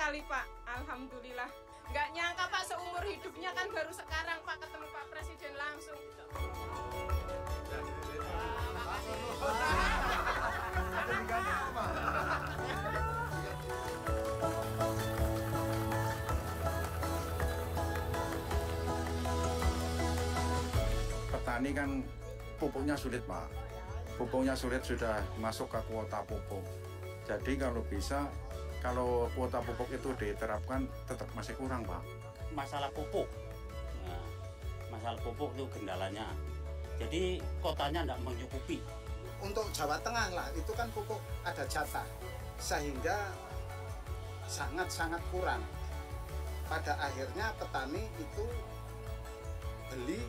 sekali Pak, Alhamdulillah. Nggak nyangka Pak seumur hidupnya kan baru sekarang Pak ketemu Pak Presiden langsung. petani kan pupuknya sulit pak pupuknya sulit sudah masuk ke kuota pupuk jadi kalau bisa kalau kuota pupuk itu diterapkan tetap masih kurang pak masalah pupuk. Nah, masalah pupuk itu kendalanya. Jadi kotanya tidak mencukupi. untuk Jawa Tengah lah itu kan pupuk ada jatah sehingga sangat-sangat kurang pada akhirnya petani itu beli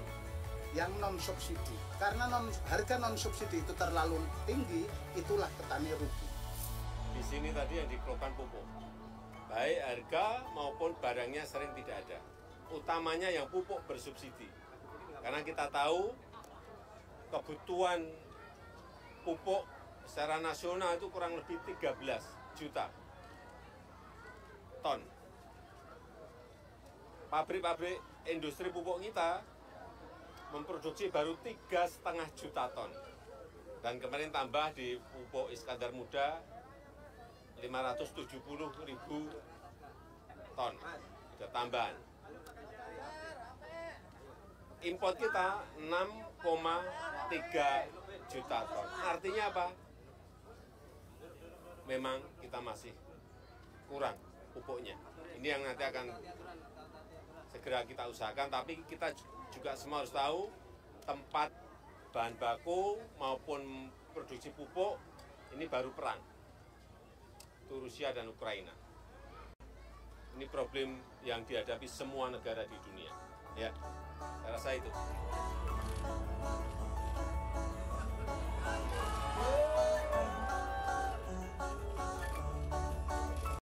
yang non subsidi karena non, harga non subsidi itu terlalu tinggi itulah petani rugi tadi yang dikeluhkan pupuk. Baik harga maupun barangnya sering tidak ada. Utamanya yang pupuk bersubsidi. Karena kita tahu kebutuhan pupuk secara nasional itu kurang lebih 13 juta ton. Pabrik-pabrik industri pupuk kita memproduksi baru tiga setengah juta ton. Dan kemarin tambah di pupuk Iskandar Muda 570 ribu ton. Ada tambahan. Import kita 6,3 juta ton. Artinya apa? Memang kita masih kurang pupuknya. Ini yang nanti akan segera kita usahakan tapi kita juga semua harus tahu tempat bahan baku maupun produksi pupuk ini baru perang itu Rusia dan Ukraina. Ini problem yang dihadapi semua negara di dunia. Ya, saya rasa itu.